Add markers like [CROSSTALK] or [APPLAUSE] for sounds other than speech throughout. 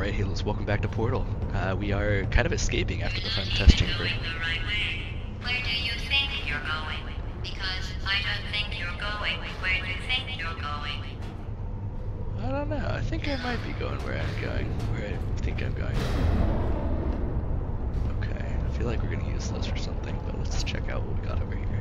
Alright Halos, welcome back to Portal. Uh, we are kind of escaping after the fun test chamber. Right Where do you think you're going? Because I don't think you're going. Where you think you're going? I don't know. I think I might be going where I'm going. Where I think I'm going. Okay, I feel like we're gonna use those for something, but let's check out what we got over here.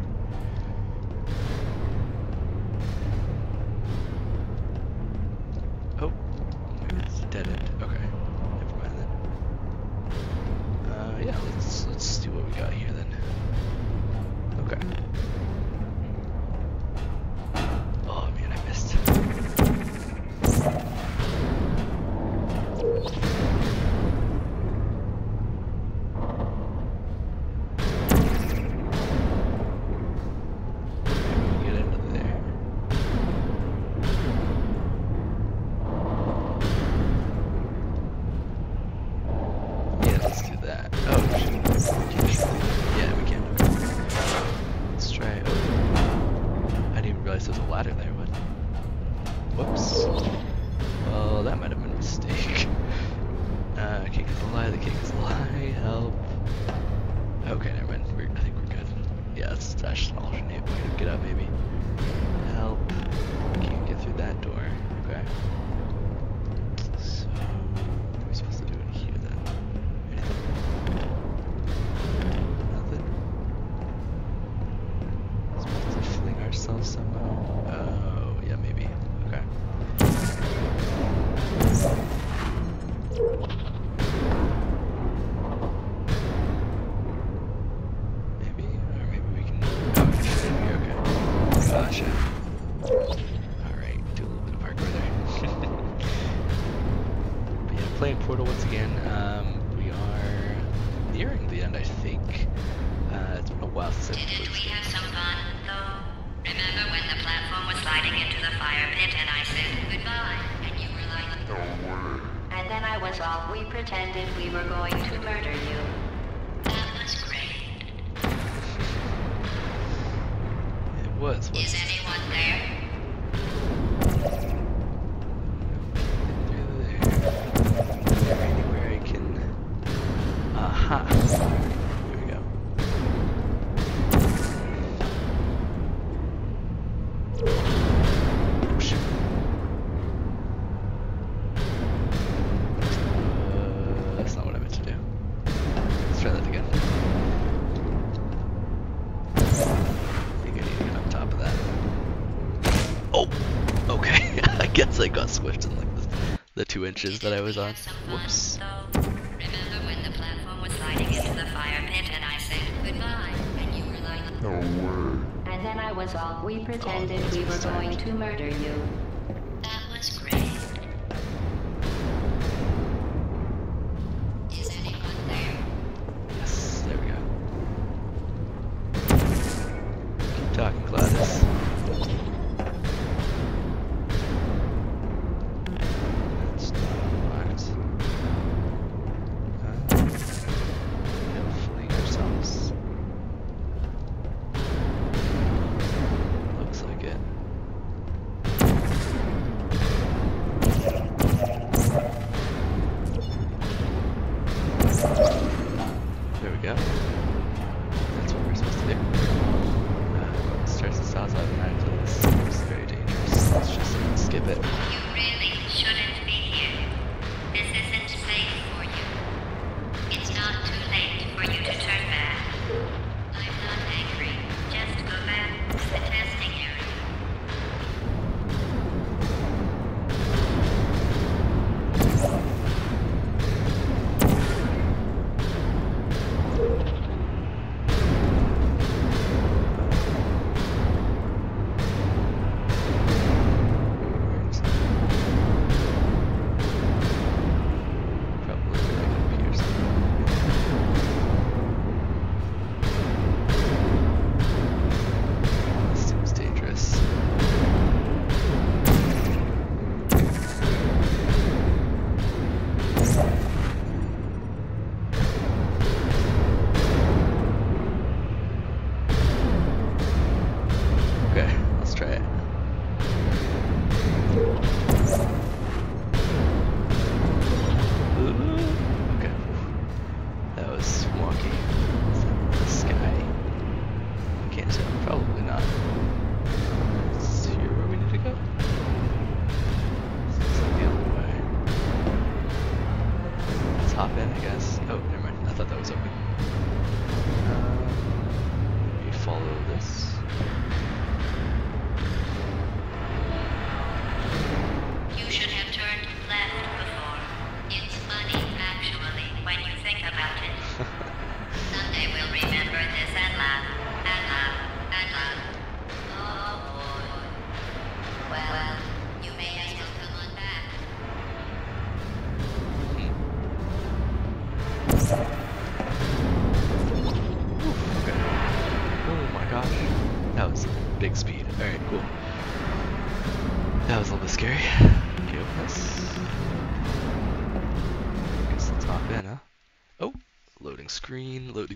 got squished in like the, the two inches that I was on. Whoops. No way. And then I was all, we pretended we were going to murder you.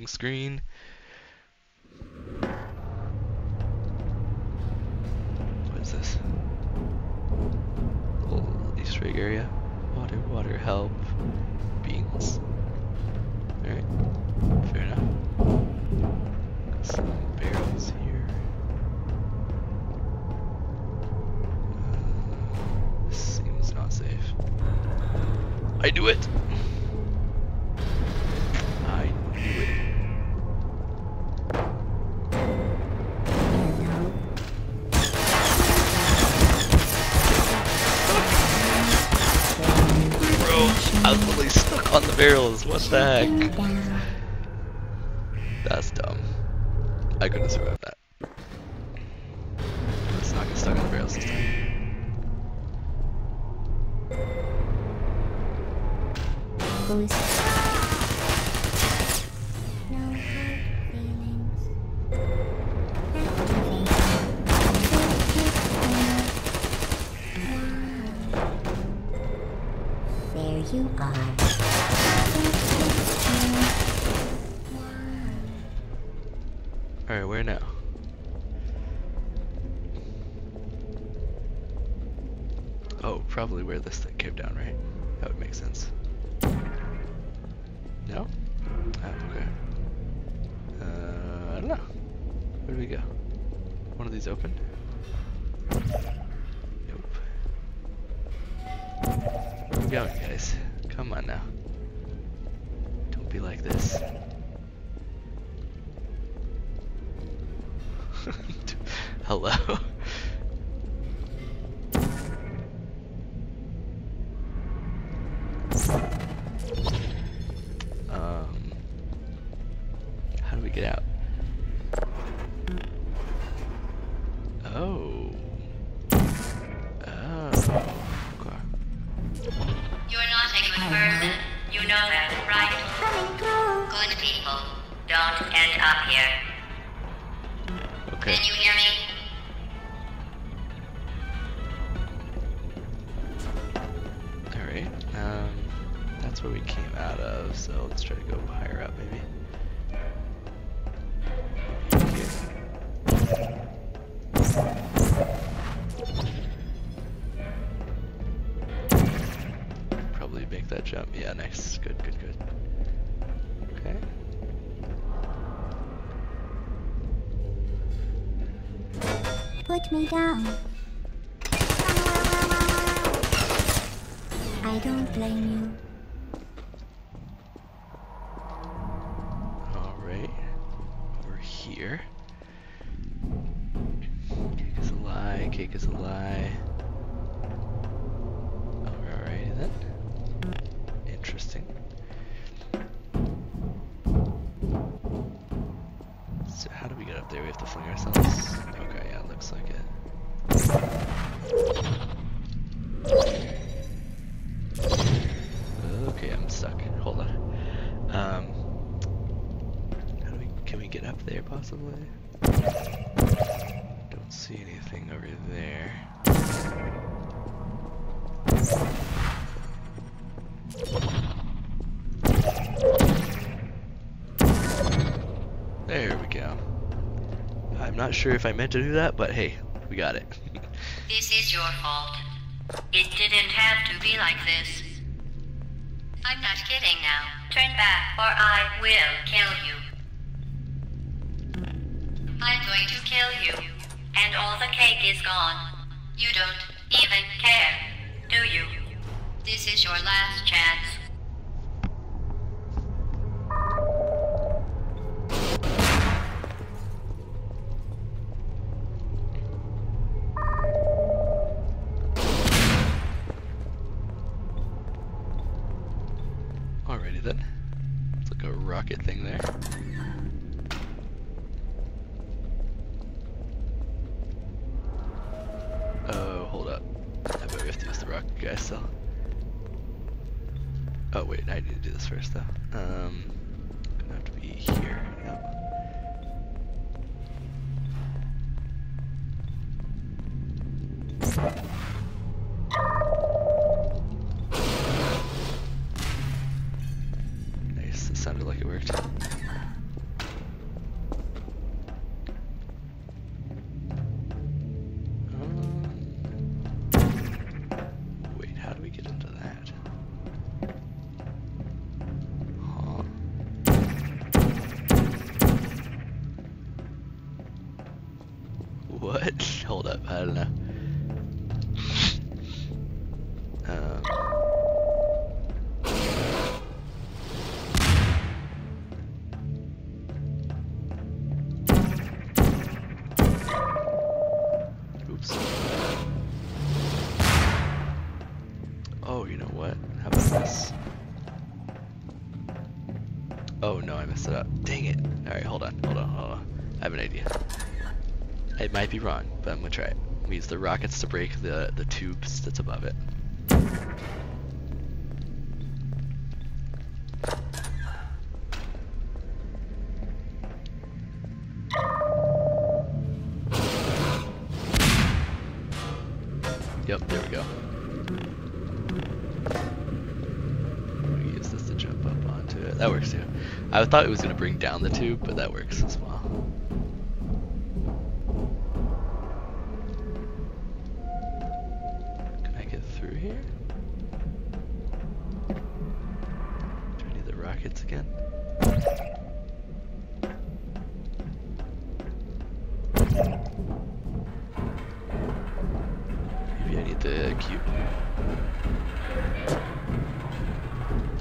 Screen, loading screen. What the heck? That's dumb. I couldn't survive that. Let's not get stuck on the barrels this time. There you are. Alright, where now? Oh, probably where this thing came down, right? That would make sense. No? Ah, okay. Uh, I don't know. Where do we go? One of these open? Nope. Where we going, guys? Come on now. Don't be like this. Hello. [LAUGHS] um, how do we get out? Oh. Oh. Okay. You're not a good person. You know that, right? Good people don't end up here. Okay. Me down. I don't blame you. Alright. Here. Cake is a lie, cake is a lie. Sure if I meant to do that, but hey, we got it. [LAUGHS] This is your fault. It didn't have to be like this. I'm not kidding now. Turn back, or I will kill you. I'm going to kill you. And all the cake is gone. You don't even care, do you? This is your last chance. Oh no, I messed it up. Dang it. Alright, hold on, hold on, hold on. I have an idea. It might be wrong, but I'm gonna try it. We use the rockets to break the, the tubes that's above it. Thought it was gonna bring down the tube, but that works as well. Can I get through here? Do I need the rockets again? Maybe I need the cube.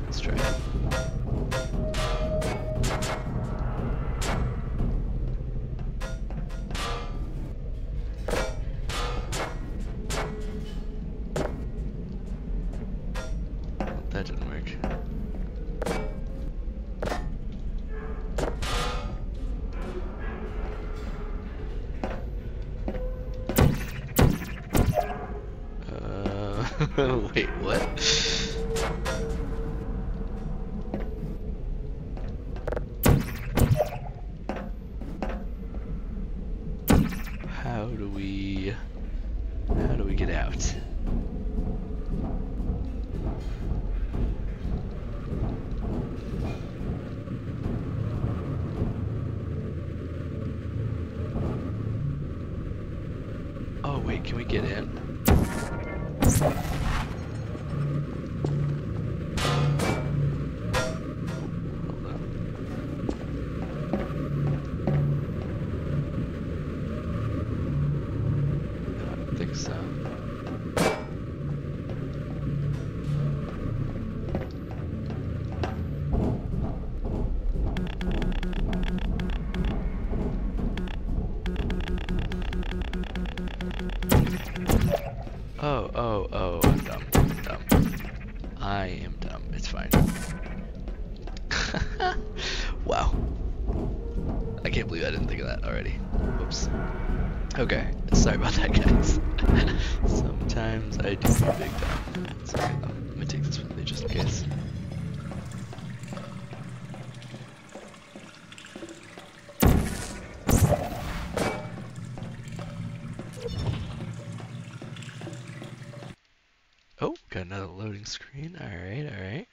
Let's try it. Can we get in? Oh, got another loading screen. Alright, alright.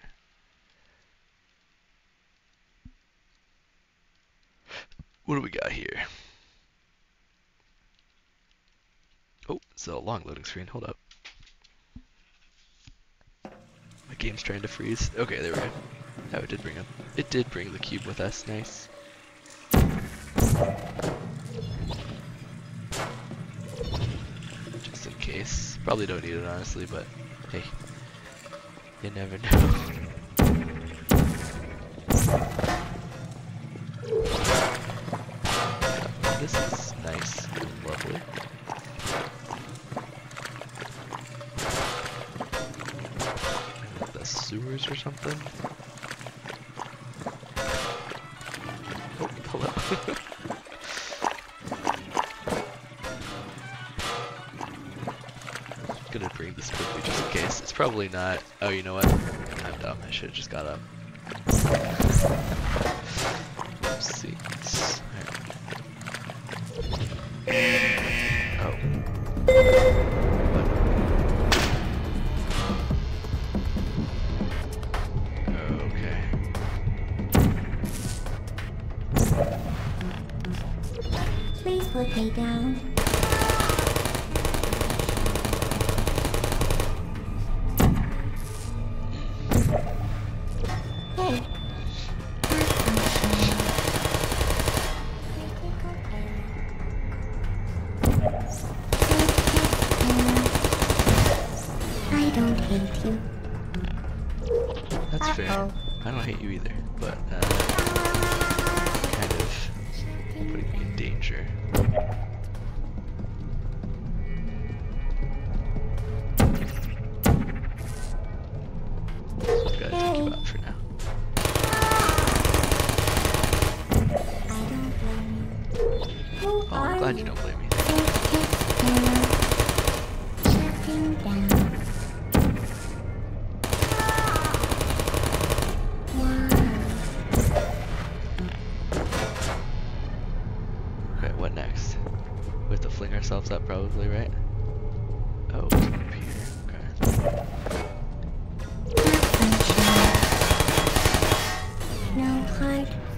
What do we got here? Oh, it's a long loading screen. Hold up. My game's trying to freeze. Okay, there we go. Oh, it did bring up. It did bring the cube with us. Nice. Just in case. Probably don't need it honestly, but hey, you never [LAUGHS] know. Or something? Oh, hello. [LAUGHS] gonna bring this me just in case. It's probably not. Oh, you know what? I'm dumb. I should have just got up. Hate you. That's fair. Uh-oh. I don't hate you either, but uh,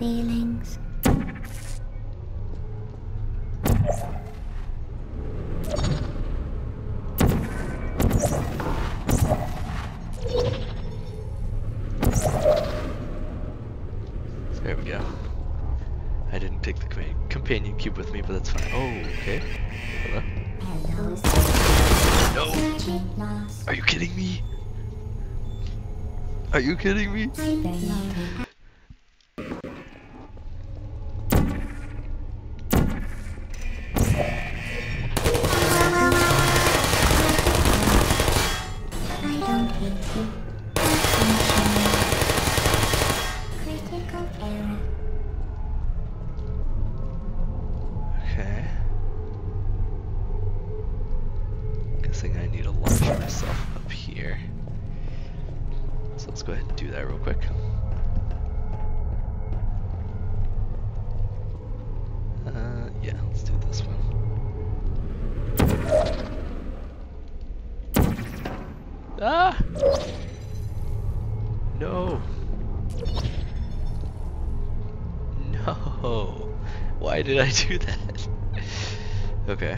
feelings. There we go. I didn't take the companion cube with me, but that's fine. Oh, okay. Hello. No! Are you kidding me? Are you kidding me? Okay. Guessing I need to launch myself up here. So let's go ahead and do that real quick. Uh, yeah, let's do this one. Ah! No! No! Why did I do that? Okay.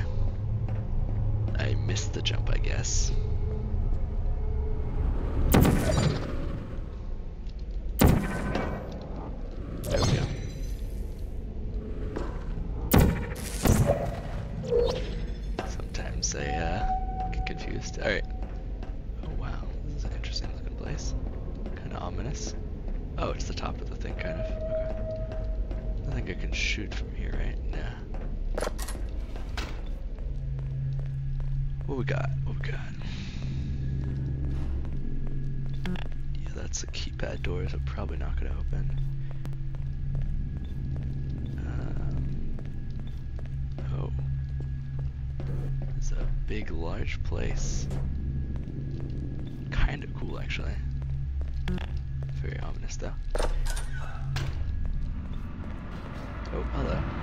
I missed the jump, I guess. There we go. Sometimes I uh, get confused. Alright. Oh wow, this is an interesting looking place. Kinda ominous. Oh, it's the top of the thing, kind of. Okay. I think I can shoot from here, right? Nah. What we got? What we got? Yeah, that's the keypad door, so probably not gonna open. Um, oh. It's a big, large place. Kinda cool, actually. Very ominous, though. Oh, hello.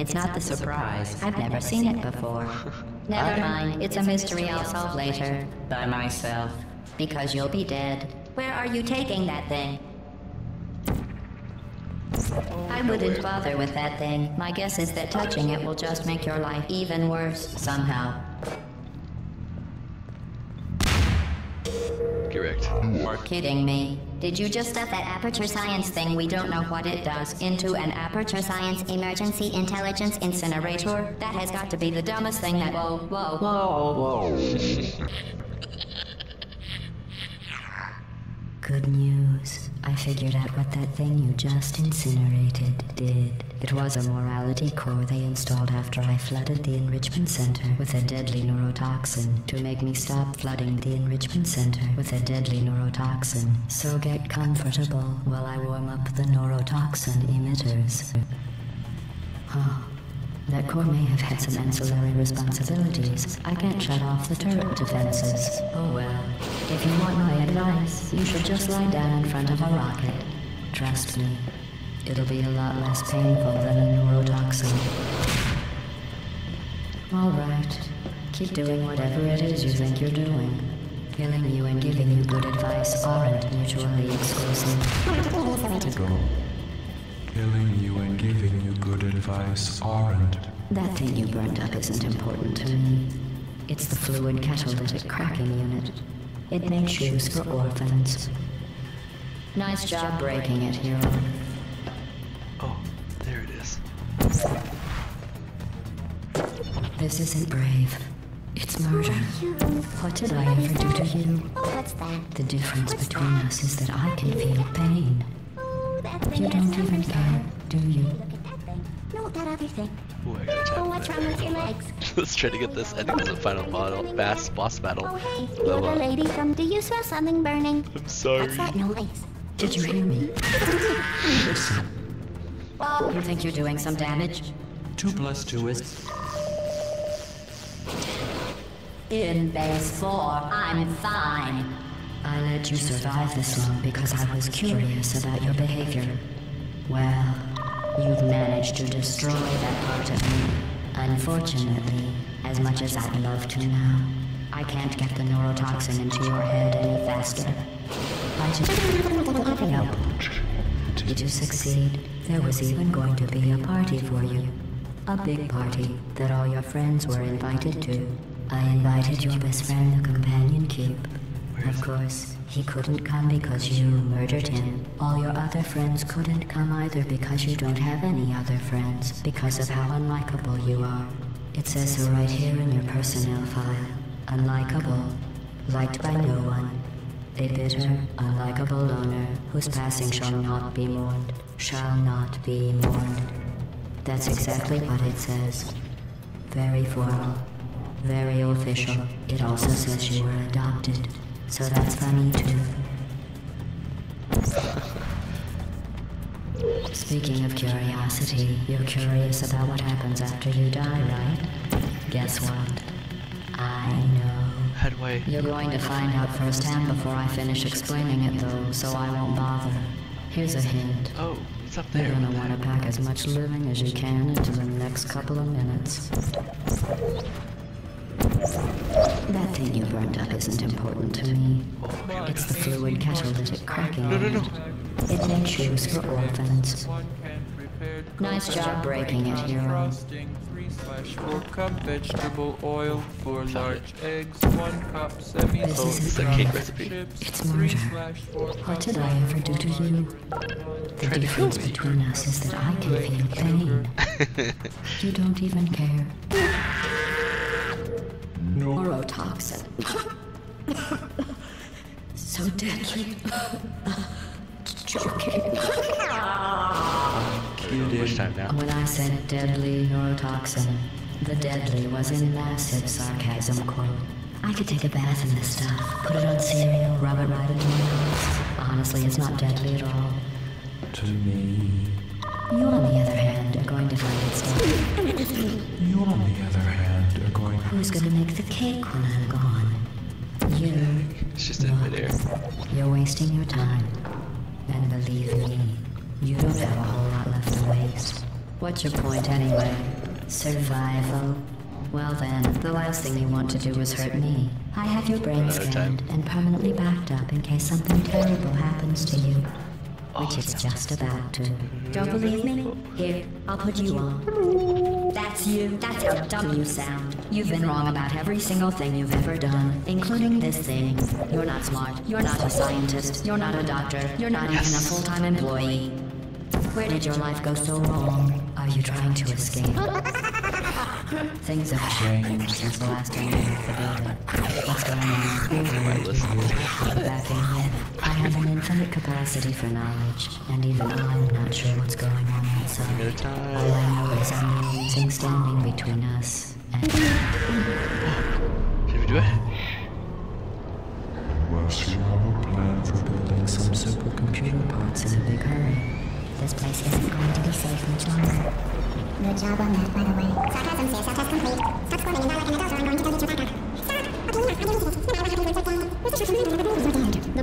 It's not the surprise. I've never seen it before. Never mind. It's a mystery I'll solve later. By myself. Because you'll be dead. Where are you taking that thing? Oh, I wouldn't bother with that thing. My guess is that touching it will just make your life even worse somehow. Correct. You're kidding me. Did you just stuff that aperture science thing we don't know what it does into an aperture science emergency intelligence incinerator? That has got to be the dumbest thing that. Whoa, whoa, whoa, whoa. [LAUGHS] Good news. I figured out what that thing you just incinerated did. It was a morality core they installed after I flooded the enrichment center with a deadly neurotoxin to make me stop flooding the enrichment center with a deadly neurotoxin. So get comfortable while I warm up the neurotoxin emitters. Huh. That core may have had some ancillary responsibilities. I can't shut off the turret defenses. Oh well. If you want my advice, you should just lie down in front of a rocket. Trust me. It'll be a lot less painful than a neurotoxin. All right. Keep doing whatever it is you think you're doing. Killing you and giving you good advice aren't mutually exclusive. To. Killing you and giving you good advice aren't. That thing you burned up isn't important to me. It's the fluid catalytic cracking unit. It makes shoes for orphans. Nice job breaking it, hero. Oh, there it is. This isn't brave. It's murder. What did I ever do to you? What's that? The difference between us is that I can feel pain. That thing You don't even care, do you? Look at that thing. No, that other thing. Ooh, I gotta Oh, tap what's wrong with your [LAUGHS] legs? Let's try to get this ending as a final battle, bass boss battle. Oh, hey, you're the lady from Do You Smell Something Burning? I'm sorry. What's that noise? Did you hear me? [LAUGHS] You think you're doing some damage? Two plus two is. In base four, I'm fine. I let you survive this long because I was curious about your behavior. Well, you've managed to destroy that part of me. Unfortunately, as much as I'd love to now, I can't get the neurotoxin into your head any faster. I just... Did you succeed? There was even going to be a party for you. A big party that all your friends were invited to. I invited your best friend, the companion cube. Of course, he couldn't come because you murdered him. All your other friends couldn't come either because you don't have any other friends, because of how unlikable you are. It says so right here in your personnel file. Unlikable. Liked by no one. A bitter, unlikable loner whose passing shall not be mourned. Shall not be mourned. That's exactly what it says. Very formal. Very official. It also says you were adopted. So that's funny too. Speaking of curiosity, you're curious about what happens after you die, right? Guess what? I know. I? You're going to find out firsthand before I finish explaining it, though, so I won't bother. Here's a hint. Oh, it's up there. You're gonna want to pack as much living as you can into the next couple of minutes. That thing you burned up isn't important to me. It's the fluid catalytic cracking No, no, no. It makes shoes for orphans. One can prepare Nice job breaking it, hero. slash four cup vegetable oil, four large eggs, one cup semi This is It's a salted cake recipe. It's three murder. slash four What did I ever do to you? The Tried difference between us is that I can feel pain. [LAUGHS] You don't even care. Deadly. Joking. Which time now? When I said deadly neurotoxin, the deadly was in massive sarcasm quote. I could take a bath in this stuff, put it on cereal, rub it right into my nose. Honestly, it's not deadly at all. To me. You, on the other hand, are going to find it still. You, on the other hand, are going. to. Who's gonna make the cake when I'm gone? You. It's just in midair. You're wasting your time. And believe me, you don't have a whole lot left to waste. What's your point anyway? Survival? Well then, the last thing you want to do is hurt me. I have your brain scanned and permanently backed up in case something terrible happens to you. Which it's Awesome. just about to. Don't believe me? Here, I'll put you on. That's you. That's how dumb you sound. You've been wrong about every single thing you've ever done, including this thing. You're not smart. You're not a scientist. You're not a doctor. You're not even a full-time employee. Where did your life go so wrong? Are you trying to escape? [LAUGHS] Things have changed since the last time you left the building. What's going on? I listen. Back in here, I have an infinite capacity for knowledge, and even I'm not sure what's going on outside. All. I know is I'm the only thing standing between us and Should we do it? Unless you have a plan for building some supercomputer parts. in a big hurry. This place isn't going to be safe much longer. Good job on that, by the way. Sarcasm, say self-test complete. Stop squirming and die like an adult or I'm going to I it. Now I have. With the going to The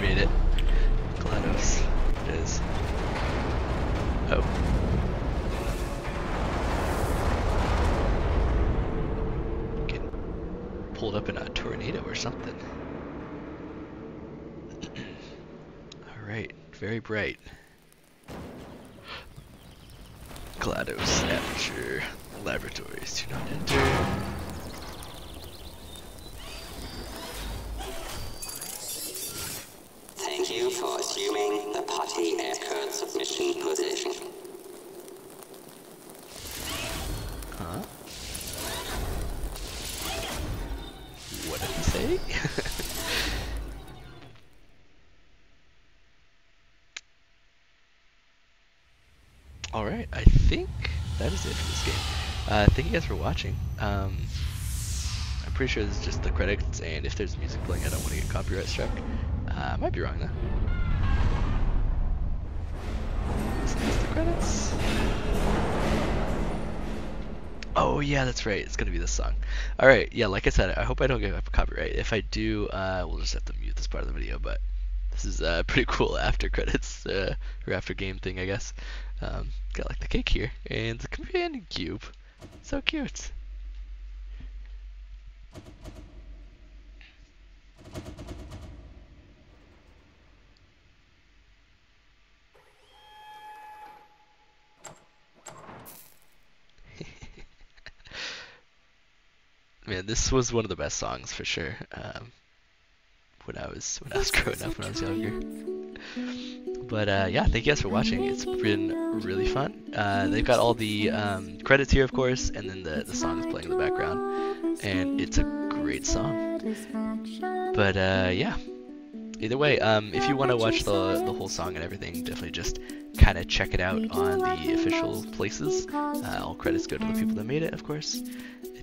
made it. Oh. Getting pulled up in a tornado or something. Alright, very bright. GLaDOS Aperture Laboratories. Do not enter. Thank you for assuming the potty escort submission position. Huh? What did he say? [LAUGHS] Alright, I think that is it for this game. Uh, thank you guys for watching. Um, I'm pretty sure this is just the credits, and if there's music playing, I don't want to get copyright struck. Uh, I might be wrong though. Is the credits? Oh yeah, that's right. It's gonna be this song. All right, yeah. Like I said, I hope I don't get a copyright. If I do, uh, we'll just have to mute this part of the video. But this is uh, pretty cool after credits uh, or after game thing, I guess. Um, got like the cake here and the companion cube. So cute. [LAUGHS] Man, this was one of the best songs for sure. Um, when I was when I was growing up when I was younger. But uh, yeah, thank you guys for watching. It's been really fun. Uh, they've got all the um, credits here, of course, and then the the song is playing in the background, and it's a great song. But uh, yeah, either way, um, if you want to watch the the whole song and everything, definitely just kind of check it out on the official places. Uh, all credits go to the people that made it, of course.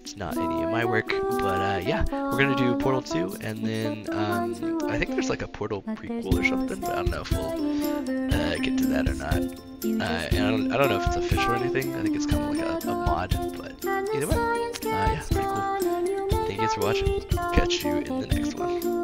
It's not any of my work, but uh, yeah, we're gonna do Portal 2, and then um, I think there's like a Portal prequel or something, but I don't know if we'll uh, get to that or not. Uh, and I don't, I don't know if it's official or anything. I think it's kind of like a, a mod, but either way, uh, yeah, pretty cool. Thank you guys for watching. Catch you in the next one.